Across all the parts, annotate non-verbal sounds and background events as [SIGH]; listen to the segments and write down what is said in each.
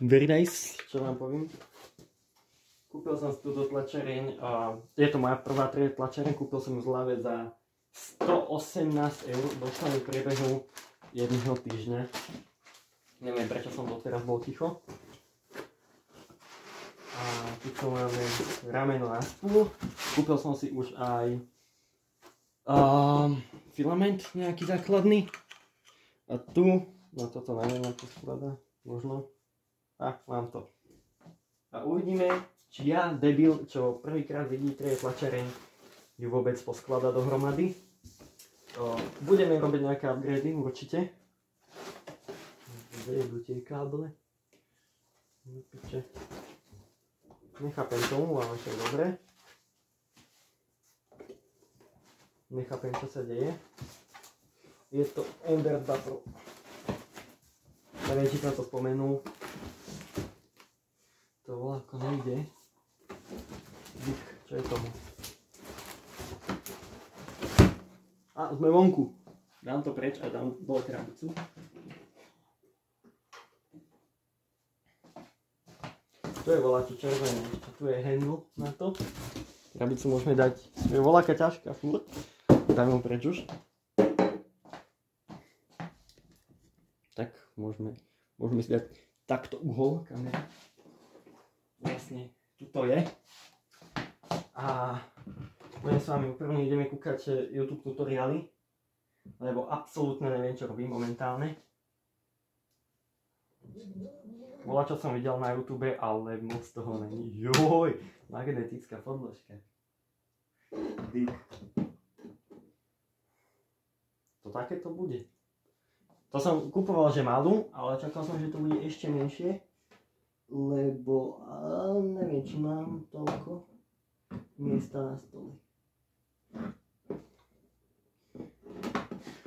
very nice, čo vám poviem. Kúpil som si túto tlačereň, je to moja prvá tlačereň, kúpil som ju zľave za 118 eur, došla mi priebehu jedného týždňa. Neviem prečo som doteraz bol ticho. A tu máme rameno na spúl. Kúpil som si už aj um, filament nejaký základný. A tu, no toto neviem ako skladá, možno. A mám to. A uvidíme, či ja, debil, čo prvýkrát vidí je tlačereň, ju vôbec posklada dohromady. O, budeme robiť nejaké upgrady, určite. Kde idú tie káble? Nechápem tomu, ale je dobre. Nechápem, čo sa deje. Je to Ender 2 Pro. Neviem, či som to spomenul. To volá ako nejde. Dik, čo je tomu? A, sme vonku. Dám to preč a dám dole krabicu. Tu je voláčo červené, a tu je handle na to. Krabicu môžeme dať, je voláka ťažká furt. Dajme ho preč už. Tak, môžeme, môžeme si dať takto uhol kamera. Vlastne, tuto je a budem s vami úplne ideme kúkať eh, YouTube tutoriály, lebo absolútne neviem, čo robím momentálne. Bola, čo som videl na YouTube, ale moc toho není. Joj, magnetická podložka. Dík. To takéto bude. To som kupoval, že malú, ale čakal som, že to bude ešte menšie. Lebo, a neviem, či mám toľko miesta na stole.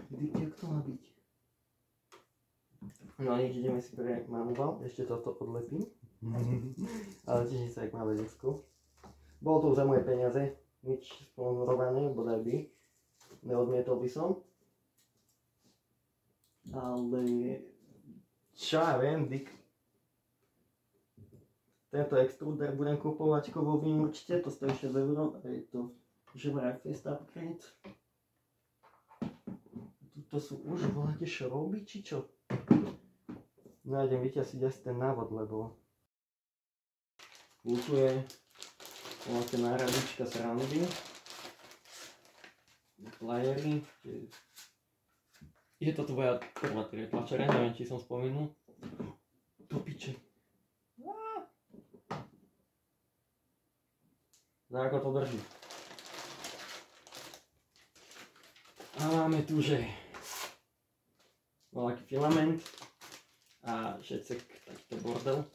Vidíte, jak to má byť? No nič, ideme si pre manuál, ešte toto odlepím. [LAUGHS] Ale teším sa, jak malé detsko. Bolo to už za moje peniaze, nič sponzorované, bodaj by. Neodmietol by som. Ale čo ja viem, Dick tento extruder budem kupovať kovovým určite, to stojí 6 eur je to že vraj Fest Upgrade. Tuto sú už voláte šrouby či čo? No idem vyťasiť asi ten návod, lebo tu je voláte nárabička z randy. Playery. Je to tvoja prvá tlačereň, neviem či som spomenul. Do piče. Za ako to drží. A máme tu, že veľký filament a všetci takýto bordel.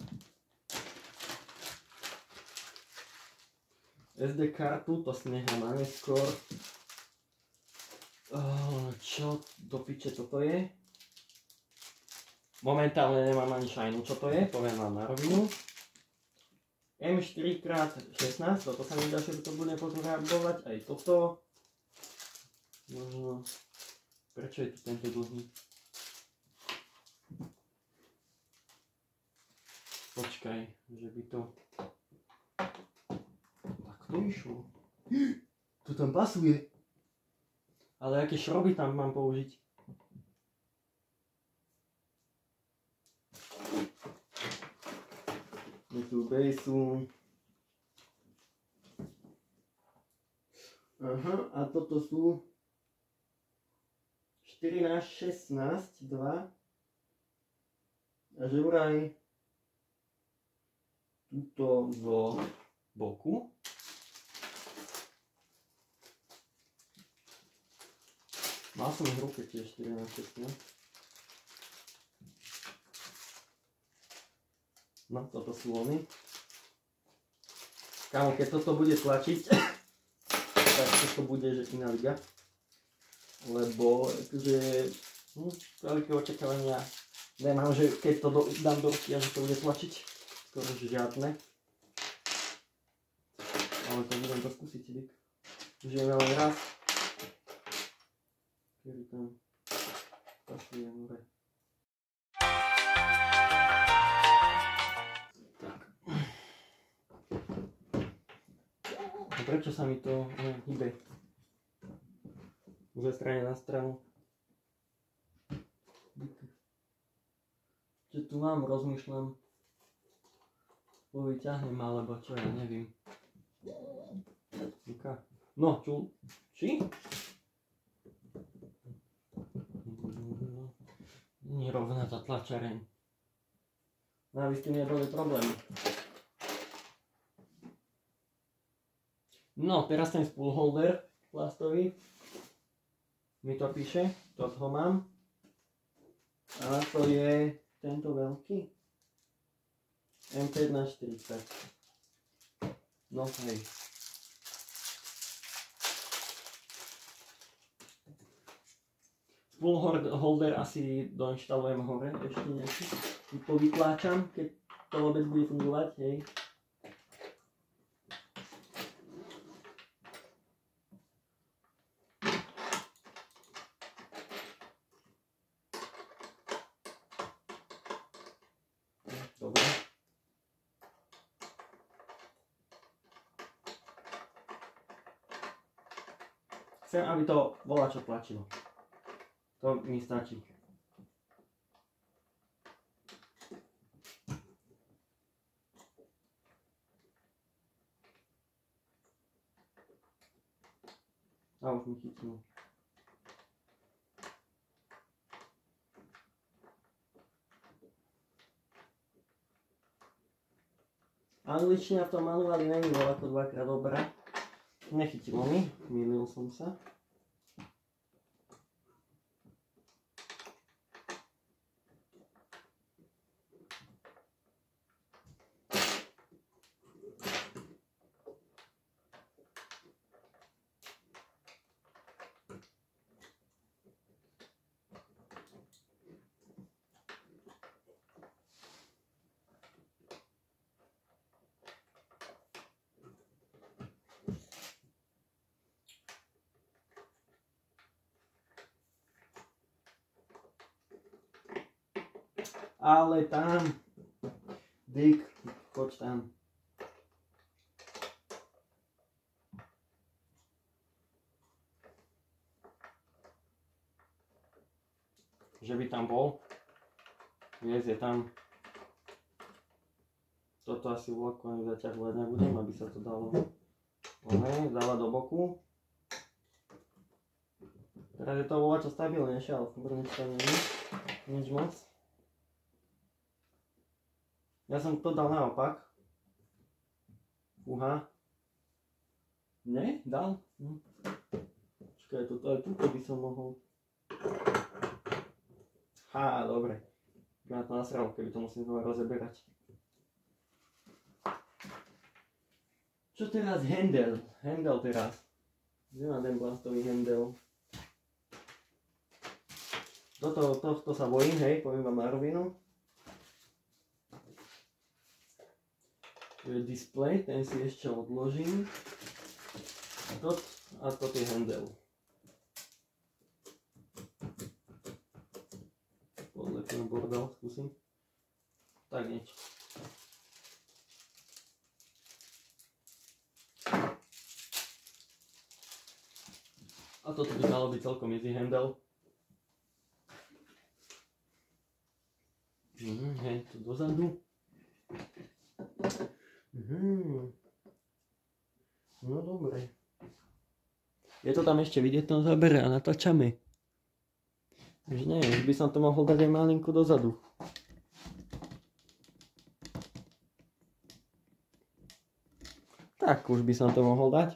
SD kartu, to si nechám na neskôr. Čo do piče toto je? Momentálne nemám ani šajnu, čo to je, poviem vám na rovinu. M4x16, toto sa mi dá, že to bude potrebovať, aj toto. Možno, prečo je tu tento dlhý? Počkaj, že by to... Tak to išlo. [GASPS] To tam pasuje. Ale aké šroby tam mám použiť? Je tu baseu. Aha, a toto sú 14, 16, 2. A že vraj tuto zo boku. Mal som v ruke tiež 14, 16. No, toto sú oni. Kámo, keď toto bude tlačiť, [COUGHS] tak toto bude, že iná liga. Lebo, akože, hm, veľké očakávania nemám, že keď to do, dám do ruky že to bude tlačiť. Skoro žiadne. Ale to budem to skúsiť, Dik. Žijeme len raz. Kedy tam pasuje hore. Prečo sa mi to uh, hýbe. Ze strany na stranu. Čo tu mám, rozmýšľam. Povyťahnem alebo čo, ja neviem. No, čo? Či? Nerovná tá tlačareň. No aby s neboli problémy. No, teraz ten spool holder plastový. Mi to píše, toto mám. A to je tento veľký. M1540. No hej. Spool asi doinštalujem hore ešte nejaký. Povytláčam, keď to vôbec bude fungovať, hej. Chcem, aby to bola čo tlačilo. To mi stačí. A už mi chytnú. Angličtina v tom manuáli není ako dvakrát dobrá. Nechytilo mi, milil som sa. Ale tam, Dick, poď tam. Že by tam bol. Viez je tam. Toto asi vlako ani zaťahovať nebudem, aby sa to dalo okay, dávať do boku. Teraz je to voľačo stabilnejšie, ale v nič to nie je. Nič moc. Ja som to dal naopak. Uha. Ne? Dal? Hm. Čakaj, toto aj túto by som mohol. Há, dobre. Ja to nasral, keby to musím znova rozeberať. Čo teraz? Handel. Handel teraz. Kde má ten plastový handel? Toto, tohto sa bojím, hej, poviem vám na rovinu. Tu je display, ten si ešte odložím. Tot, a toto je handel. Podlepím bordel, skúsim. Tak nič. A toto by malo byť celkom easy handel. Mhm, hej, tu dozadu. Hmm. No dobre. Je to tam ešte vidieť na zábere a natáčame. Už nie, už by som to mohol dať aj malinku dozadu. Tak, už by som to mohol dať.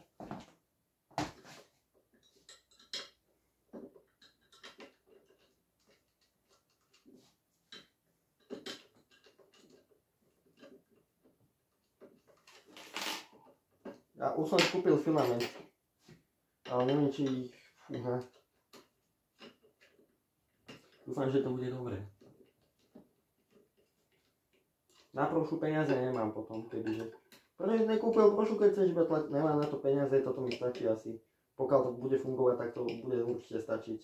A už som filament. Ale neviem, či ich... Fúha. Dúfam, že to bude dobré. Na prošu peniaze nemám potom, kebyže. Prečo nekúpil prošu, keď chceš iba tlať, nemám na to peniaze, toto mi stačí asi. Pokiaľ to bude fungovať, tak to bude určite stačiť.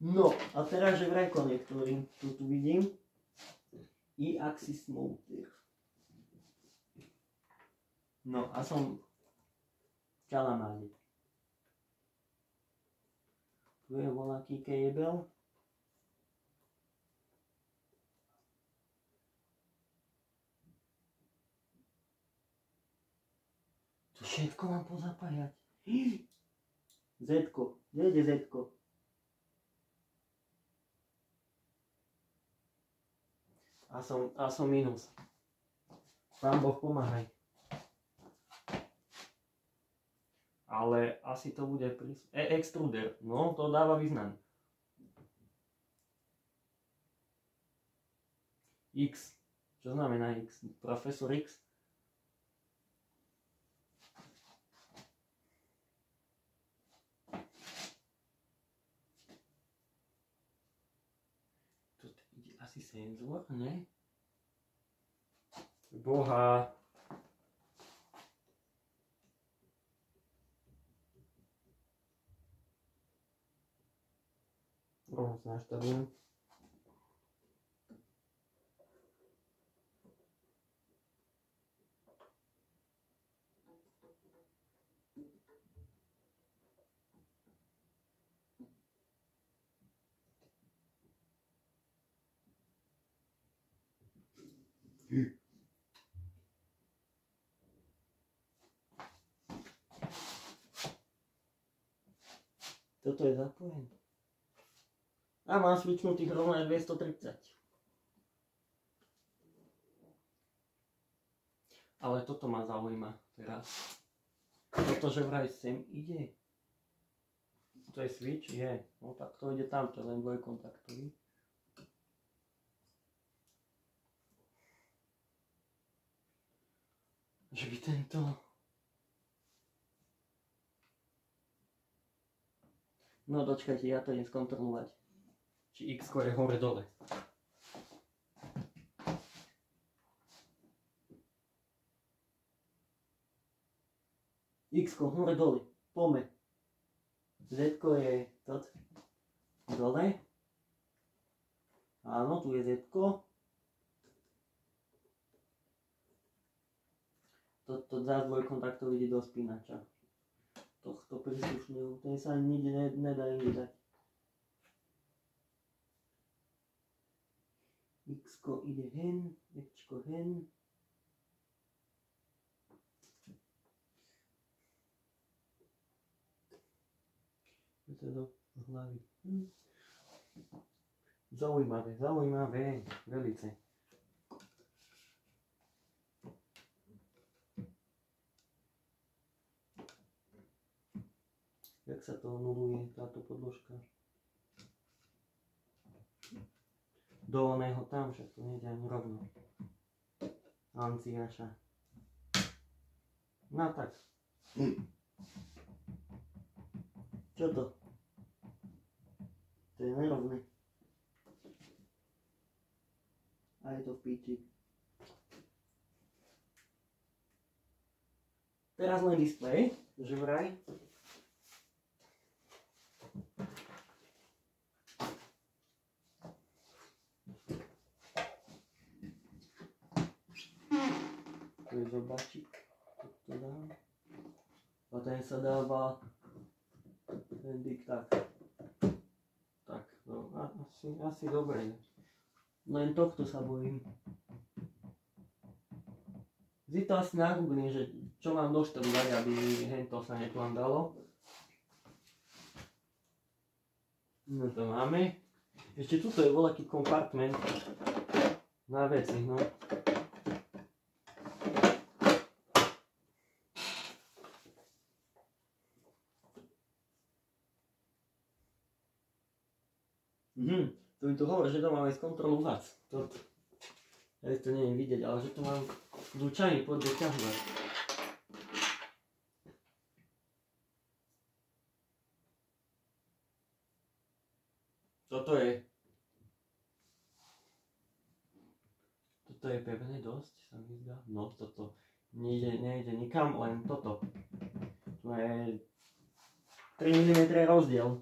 No, a teraz, že vraj konektory, tu tu vidím. I-Axis Motor. No a som v Kalamáde. Tu je voľaký kejbel. To všetko mám pozapájať. Zetko, kde je Zetko? A som, a som minus. Pán Boh pomáhaj. Ale asi to bude prís... E, extruder. No, to dáva význam. X. Čo znamená X? Profesor X? To ide asi senzor, ne? Boha. Rovno sa naštavujem. Toto je zapojené. A mám svičnutých rovno aj 230. Ale toto ma zaujíma teraz. Toto, že vraj sem ide. To je switch? Je. No tak to ide tam, to je len dvojkontaktový. Že by tento... No dočkajte, ja to idem skontrolovať. Či x je hore dole. x hore dole. Pome. z je tot dole. Áno, tu je z. Toto za dvojkontaktov ide do spínača. Tohto príslušného. Ten sa nikde ne, nedá inde dať. X ide hen, X hen. Je to do hlavy. Hm. Zaujímavé, zaujímavé, velice. Jak sa to nuluje táto podložka? Do oného tam, však to nejde ani rovno. Anciaša. No tak. Čo to? To je nerovné. A je to v píči. Teraz len displej, že vraj. Tu je zobačík. To dám. A ten sa dáva ten big tak. Tak, no asi, asi dobre. Len tohto sa bojím. Vždy to asi nagooglím, že čo mám doštrbovať, aby hento sa dalo. No to máme. Ešte tuto je voľaký kompartment na veci, no. To mi tu hovorí, že to máme skontrolovať. To, ja to neviem vidieť, ale že to mám zlučajný pod doťahovať. Toto je... Toto je pevné dosť, sa mi zdá. No, toto nejde, nejde nikam, len toto. Tu je 3 mm rozdiel.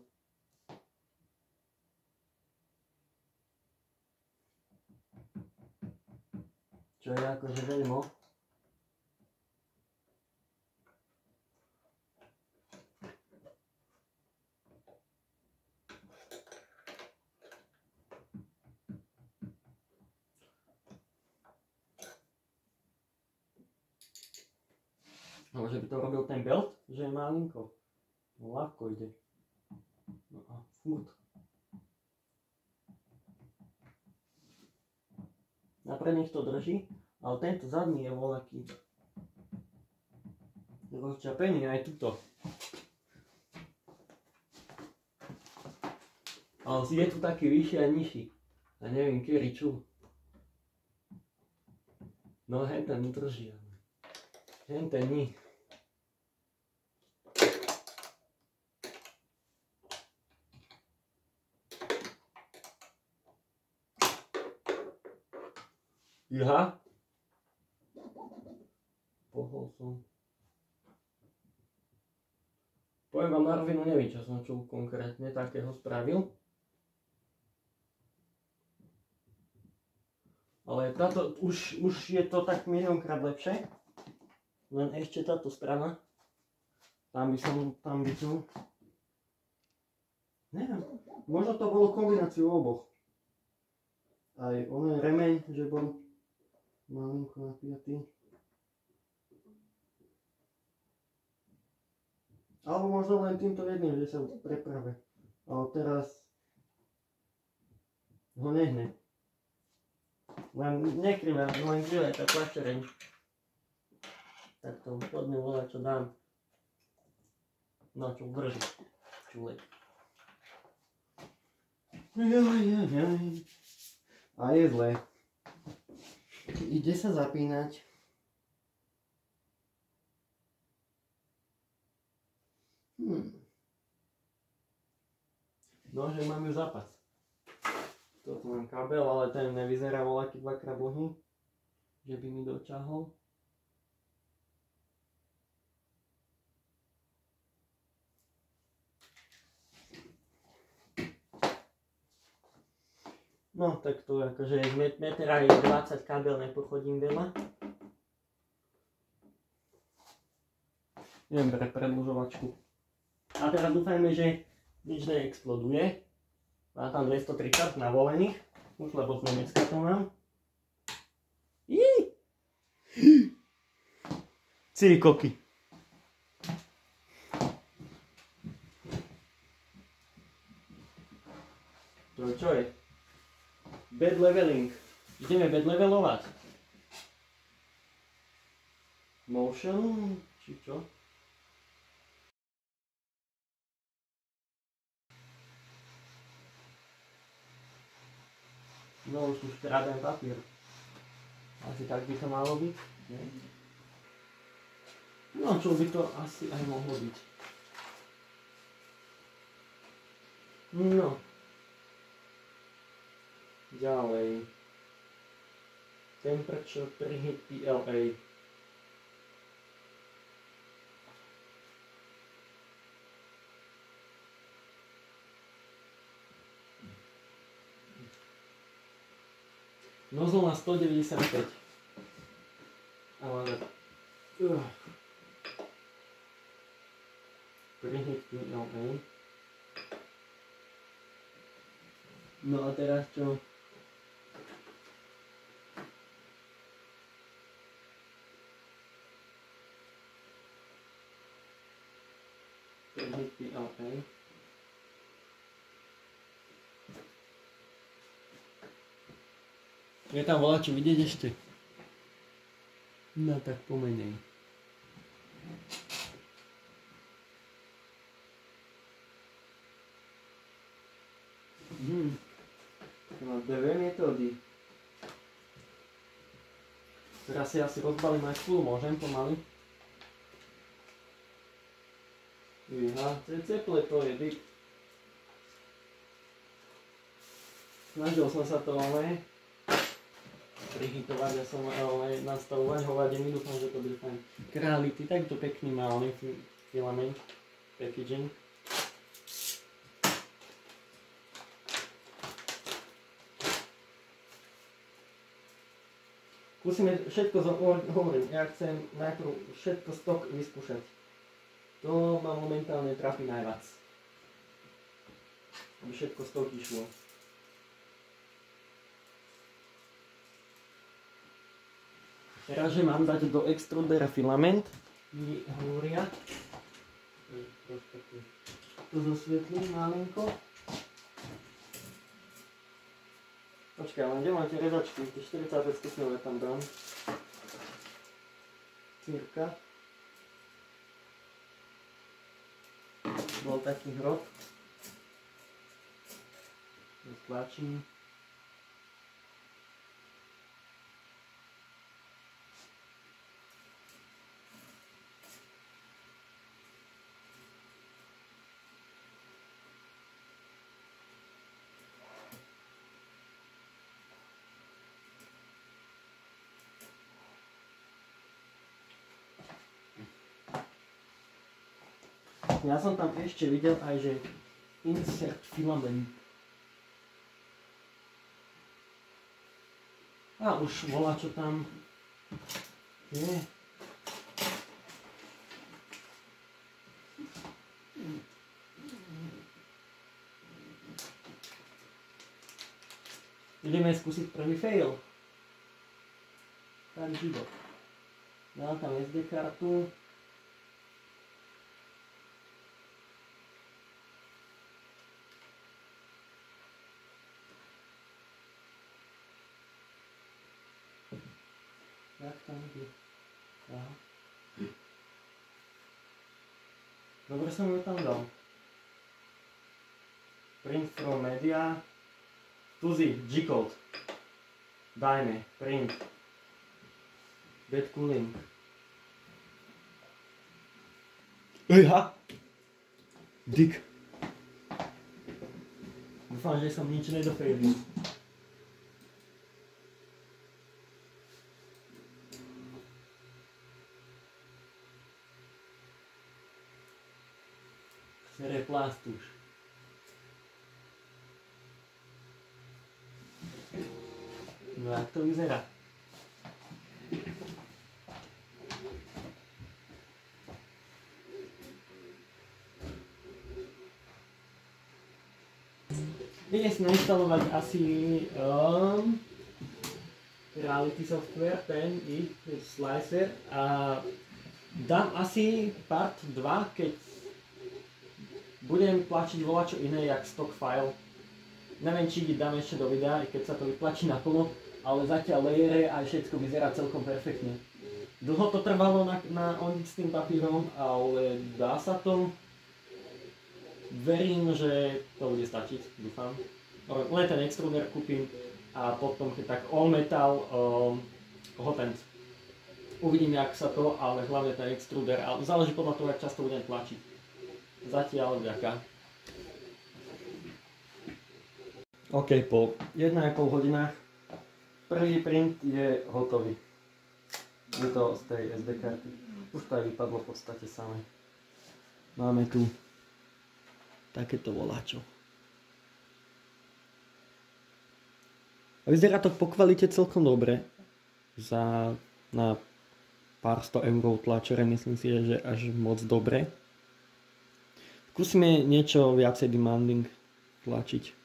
Čo je helemaal? Nou, ze hebben toch een wild-time belt, je zijn No, een winkel. Furt. Napred nech to drží, ale tento zadný je voľaký rozčapený aj tuto. Ale je tu taký vyšší a nižší. A neviem, kedy čo. No hen ten drží. Hen ten nie. Ja. Pohol som. Poviem vám na rovinu, neviem, čo som čo konkrétne takého spravil. Ale táto, už, už je to tak miliónkrát lepšie. Len ešte táto strana. Tam by som, tam by som... Neviem, možno to bolo kombináciu oboch. Aj onen remeň, že bol malinko napiatý. Alebo možno len týmto jedným, že sa preprave. Ale teraz ho nehne. Len nekrivé, len krivé, tá plašereň. Tak to poďme volať, čo dám. No čo drží. Čulek. Joj, joj, joj. A je zle. Ide sa zapínať. Hmm. No, že máme zápas. Toto mám kabel, ale ten nevyzerá voľaký dvakrát dlhý. Že by mi dočahol. No, tak tu akože z metra aj 20 kábel nepochodím veľa. Idem pre predlžovačku. A teraz dúfajme, že nič neexploduje. Má tam 230 navolených, už lebo z Nemecka to mám. Ciri koky. To čo je? Bad leveling. Ideme bad levelovať. Motion, či čo? No už tu škrabem papír. Asi tak by to malo byť. No čo by to asi aj mohlo byť. No. Ďalej. Temperature preheat PLA. Nozzle na 195. Ale... Uh. PLA. No a teraz čo? PLA. Je tam čo vidieť ešte? No tak pomenej. Hmm. Mám dve metódy. Teraz si asi rozbalím aj spolu, môžem pomaly? Iha, ceple to je dyk. Snažil som sa to, ale prihytovať, ja som ale nastavovať hovadiny, dúfam, že to bude fajn. Králi, ty takto pekný má oný filament, packaging. Musíme všetko, hovorím, ja chcem najprv všetko stok vyskúšať. To ma momentálne trafí najviac. Aby všetko stok išlo. Teraz, že mám dať do extrudera filament, mi hovoria. To zosvietlím malinko. Počkaj, ale kde máte rezačky? Tie 45 stupňové tam dám. Cirka. Bol taký hrob. Tlačím. Ja som tam ešte videl aj, že insert filament. A už volá, čo tam je. Ideme skúsiť prvý fail. Tak život. Dám tam SD kartu. Aha. Dobre som ju tam. Print from media. Tuzi, G-code. Dajme, print. Bed cooling. Ejha! Dick. Dúfam, že som nič nedofejlil. Replast už. No jak to vyzerá? Ide si nainstalovať asi um, Reality Software, ten i Slicer a dám asi part 2, keď budem tlačiť volačo iné, jak stock file. Neviem, či ich dám ešte do videa, keď sa to vytlačí naplno, ale zatiaľ layere a všetko vyzerá celkom perfektne. Dlho to trvalo na, na s tým papírom, ale dá sa to. Verím, že to bude stačiť, dúfam. Len ten extruder kúpim a potom keď tak all metal um, hotent. Uvidím, jak sa to, ale hlavne ten extruder, ale záleží podľa toho, jak často budem tlačiť. Zatiaľ vďaka. OK, po 1,5 hodinách prvý print je hotový. Je to z tej SD karty. Už to aj vypadlo v podstate samé. Máme tu takéto voláčo. Vyzerá to po kvalite celkom dobre. Za na pár sto eur tlačere myslím si, že až moc dobre. Skúsime niečo viacej demanding tlačiť.